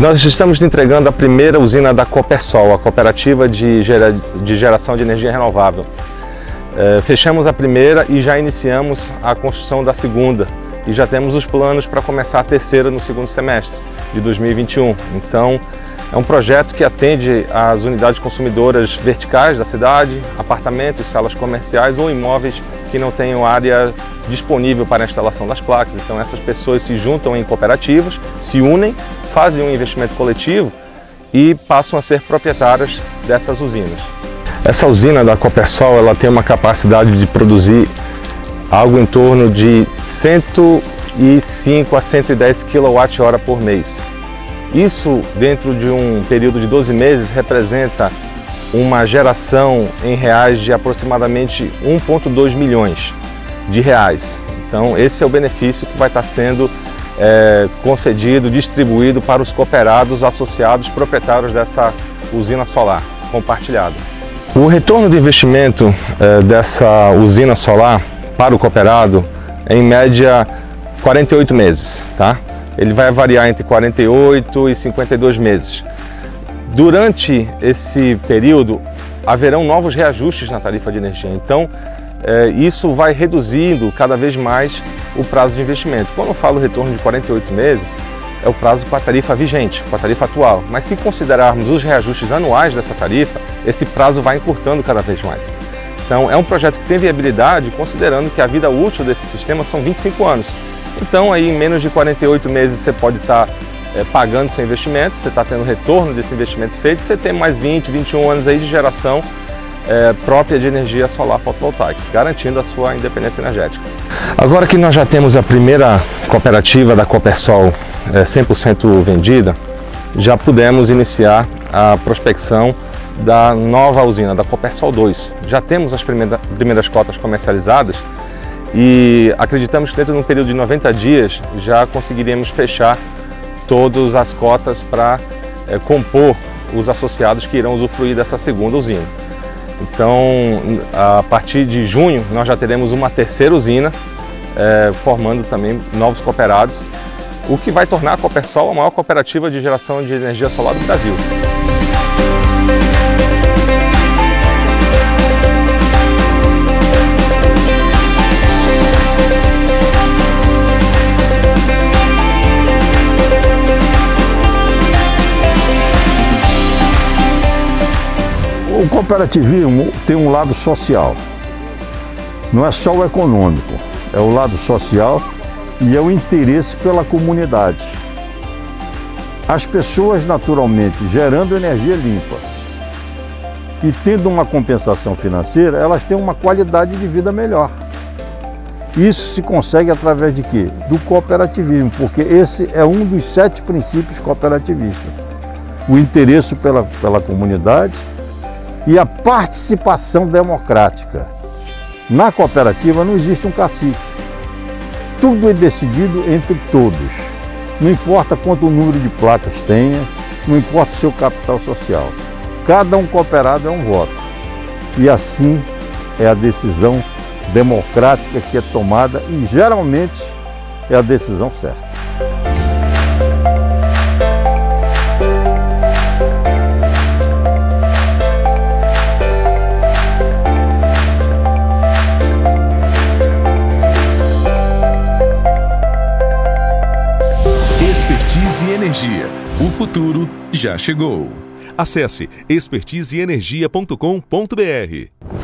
Nós estamos entregando a primeira usina da Copersol, a cooperativa de, gera, de geração de energia renovável. É, fechamos a primeira e já iniciamos a construção da segunda e já temos os planos para começar a terceira no segundo semestre de 2021. Então, é um projeto que atende às unidades consumidoras verticais da cidade, apartamentos, salas comerciais ou imóveis que não tenham área disponível para a instalação das placas. Então essas pessoas se juntam em cooperativas, se unem, fazem um investimento coletivo e passam a ser proprietárias dessas usinas. Essa usina da Copersol ela tem uma capacidade de produzir algo em torno de 105 a 110 kWh por mês. Isso, dentro de um período de 12 meses, representa uma geração em reais de aproximadamente 1,2 milhões de reais. Então, esse é o benefício que vai estar sendo é, concedido, distribuído para os cooperados associados proprietários dessa usina solar compartilhada. O retorno de investimento é, dessa usina solar para o cooperado é em média 48 meses, tá? ele vai variar entre 48 e 52 meses. Durante esse período, haverão novos reajustes na tarifa de energia. Então, é, isso vai reduzindo cada vez mais o prazo de investimento. Quando eu falo retorno de 48 meses, é o prazo com a tarifa vigente, com a tarifa atual. Mas se considerarmos os reajustes anuais dessa tarifa, esse prazo vai encurtando cada vez mais. Então, é um projeto que tem viabilidade, considerando que a vida útil desse sistema são 25 anos. Então aí em menos de 48 meses você pode estar tá, é, pagando seu investimento, você está tendo retorno desse investimento feito, você tem mais 20, 21 anos aí de geração é, própria de energia solar fotovoltaica, garantindo a sua independência energética. Agora que nós já temos a primeira cooperativa da Copersol é, 100% vendida, já pudemos iniciar a prospecção da nova usina, da Copersol 2. Já temos as primeiras, primeiras cotas comercializadas e acreditamos que dentro de um período de 90 dias já conseguiríamos fechar todas as cotas para é, compor os associados que irão usufruir dessa segunda usina. Então, a partir de junho, nós já teremos uma terceira usina, é, formando também novos cooperados, o que vai tornar a Copersol a maior cooperativa de geração de energia solar do Brasil. O cooperativismo tem um lado social. Não é só o econômico, é o lado social e é o interesse pela comunidade. As pessoas, naturalmente, gerando energia limpa e tendo uma compensação financeira, elas têm uma qualidade de vida melhor. Isso se consegue através de quê? Do cooperativismo, porque esse é um dos sete princípios cooperativistas. O interesse pela, pela comunidade, e a participação democrática. Na cooperativa não existe um cacique. Tudo é decidido entre todos. Não importa quanto número de placas tenha, não importa o seu capital social. Cada um cooperado é um voto. E assim é a decisão democrática que é tomada e geralmente é a decisão certa. Futuro já chegou. Acesse expertiseenergia.com.br.